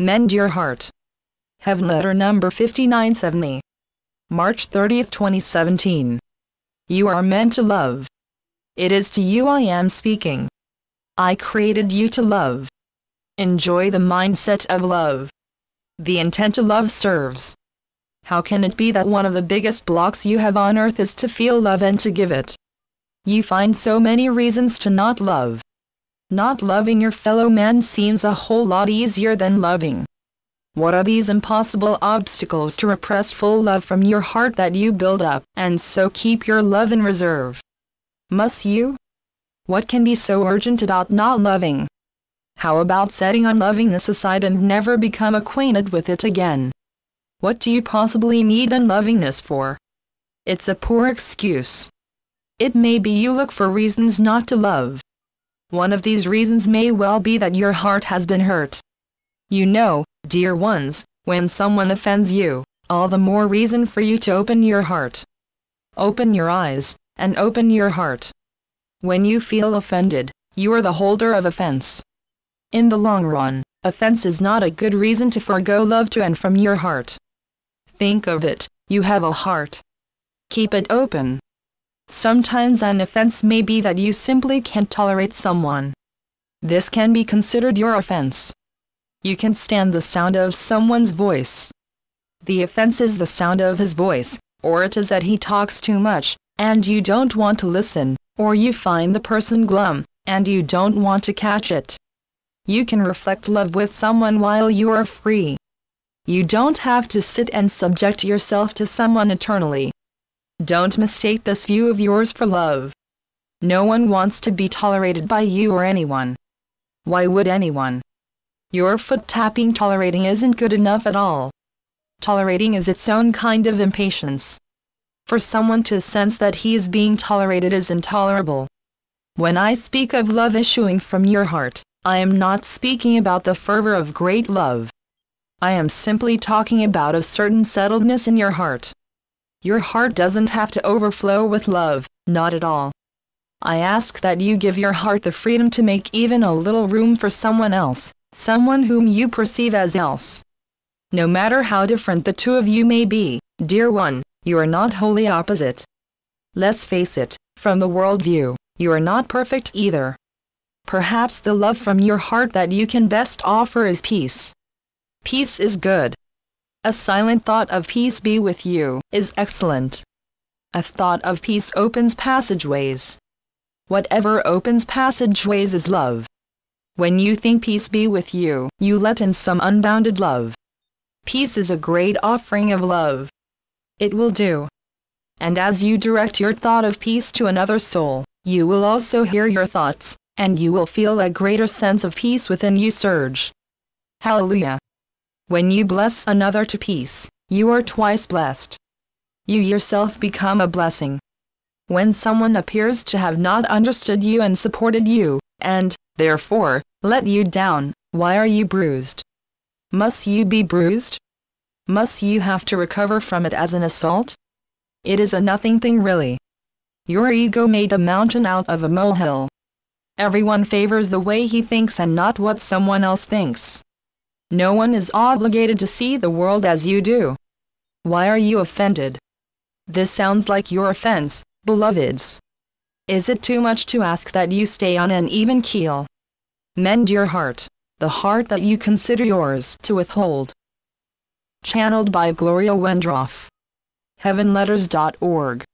Mend your heart. Heaven letter number 5970. March 30, 2017. You are meant to love. It is to you I am speaking. I created you to love. Enjoy the mindset of love. The intent to love serves. How can it be that one of the biggest blocks you have on earth is to feel love and to give it? You find so many reasons to not love. Not loving your fellow man seems a whole lot easier than loving. What are these impossible obstacles to repress full love from your heart that you build up, and so keep your love in reserve? Must you? What can be so urgent about not loving? How about setting unlovingness aside and never become acquainted with it again? What do you possibly need unlovingness for? It's a poor excuse. It may be you look for reasons not to love. One of these reasons may well be that your heart has been hurt. You know, dear ones, when someone offends you, all the more reason for you to open your heart. Open your eyes, and open your heart. When you feel offended, you are the holder of offense. In the long run, offense is not a good reason to forego love to and from your heart. Think of it, you have a heart. Keep it open. Sometimes an offense may be that you simply can't tolerate someone. This can be considered your offense. You can stand the sound of someone's voice. The offense is the sound of his voice, or it is that he talks too much, and you don't want to listen, or you find the person glum, and you don't want to catch it. You can reflect love with someone while you are free. You don't have to sit and subject yourself to someone eternally. Don't mistake this view of yours for love. No one wants to be tolerated by you or anyone. Why would anyone? Your foot tapping tolerating isn't good enough at all. Tolerating is its own kind of impatience. For someone to sense that he is being tolerated is intolerable. When I speak of love issuing from your heart, I am not speaking about the fervor of great love. I am simply talking about a certain settledness in your heart. Your heart doesn't have to overflow with love, not at all. I ask that you give your heart the freedom to make even a little room for someone else, someone whom you perceive as else. No matter how different the two of you may be, dear one, you are not wholly opposite. Let's face it, from the world view, you are not perfect either. Perhaps the love from your heart that you can best offer is peace. Peace is good. A silent thought of peace be with you is excellent. A thought of peace opens passageways. Whatever opens passageways is love. When you think peace be with you, you let in some unbounded love. Peace is a great offering of love. It will do. And as you direct your thought of peace to another soul, you will also hear your thoughts, and you will feel a greater sense of peace within you surge. Hallelujah. When you bless another to peace, you are twice blessed. You yourself become a blessing. When someone appears to have not understood you and supported you, and, therefore, let you down, why are you bruised? Must you be bruised? Must you have to recover from it as an assault? It is a nothing thing really. Your ego made a mountain out of a molehill. Everyone favors the way he thinks and not what someone else thinks. No one is obligated to see the world as you do. Why are you offended? This sounds like your offense, beloveds. Is it too much to ask that you stay on an even keel? Mend your heart, the heart that you consider yours to withhold. Channeled by Gloria Wendroff. HeavenLetters.org